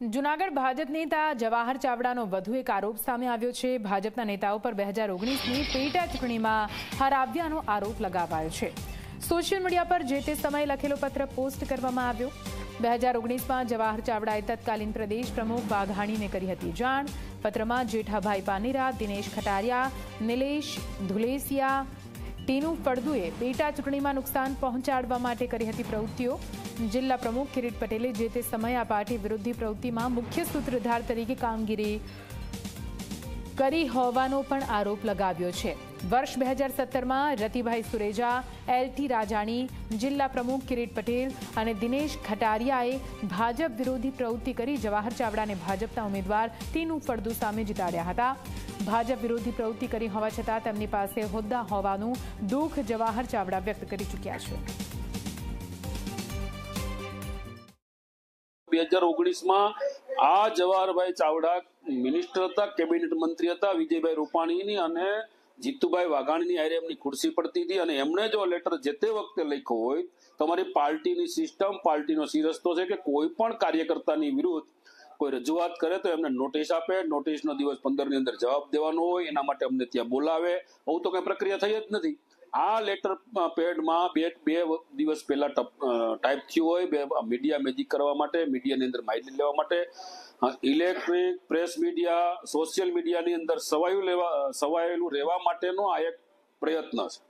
જુનાગઢ ભાજપ નેતા જવાહર ચાવડાનો વધુ એક આરોપ સામે આવ્યો છે. ભાજપના નેતાઓ પર બે હજાર ઓગણીસની પેટા ચૂંટણીમાં હરાવ્યાનો આરોપ લગાવાયો છે. સોશિયલ મીડિયા પર જે તે સમયે લખેલો પત્ર પોસ્ટ કરવામાં આવ્યો. બે હજાર ઓગણીસમાં જવાહર ચાવડાએ તત્કાલીન પ્રદેશ પ્રમુખ વાઘાણીને કરી હતી જાણ. પત્રમાં જેઠાભાઈ પાનેરા, દિનેશ ખટારિયા, નિલેશ ધુલેસિયા ટીનુ ફળદુએ પેટા ચૂંટણીમાં નુકસાન પહોંચાડવા માટે કરી હતી પ્રવૃત્તિઓ. જિલ્લા પ્રમુખ કિરીટ પટેલે જે તે સમયે આ પાર્ટી વિરોધી પ્રવૃત્તિમાં મુખ્ય સૂત્રધાર તરીકે કામગીરી કરી હોવાનો પણ આરોપ લગાવ્યો છે. વર્ષ બે હજાર સત્તરમાં રતિભાઈ સુરેજા એલટી રાજાણી, જિલ્લા પ્રમુખ કિરીટ પટેલ અને દિનેશ ખટારિયાએ ભાજપ વિરોધી પ્રવૃત્તિ કરી જવાહર ચાવડાને ભાજપના ઉમેદવાર તીનુ ફળદુ સામે જીતાડ્યા હતા. ભાજપ વિરોધી પ્રવૃત્તિ કરી હોવા છતાં તેમની પાસે હોદ્દા હોવાનું દુઃખ જવાહર ચાવડા વ્યક્ત કરી ચૂક્યા છે. બે હજાર ઓગણીસમાં આ જવાહરભાઈ ચાવડા મિનિસ્ટર હતા, કેબિનેટ મંત્રી હતા, વિજયભાઈ રૂપાણીની અને જીતુભાઈ વાઘાણીની હારે એમની ખુરશી પડતી હતી અને એમણે જો લેટર જે તે વખતે લખ્યો હોય, તમારી પાર્ટીની સિસ્ટમ પાર્ટીનો સિરસ્તો છે કે કોઈ પણ કાર્યકર્તાની વિરુદ્ધ કોઈ રજૂઆત કરે તો એમને નોટિસ આપે. નોટિસનો દિવસ પંદરની અંદર જવાબ દેવાનો હોય, એના માટે અમને ત્યાં બોલાવે. આવું તો કઈ પ્રક્રિયા થઈ જ નથી. આ લેટર પેડમાં બે બે દિવસ પહેલા ટાઈપ થયું હોય, બે મીડિયા મેજિક કરવા માટે મીડિયાની અંદર માહિતી લેવા માટે. ઇલેક્ટ્રિક પ્રેસ મીડિયા સોશિયલ મીડિયાની અંદર સવાયું લેવા સવાયેલું રહેવા માટેનો આ એક પ્રયત્ન છે.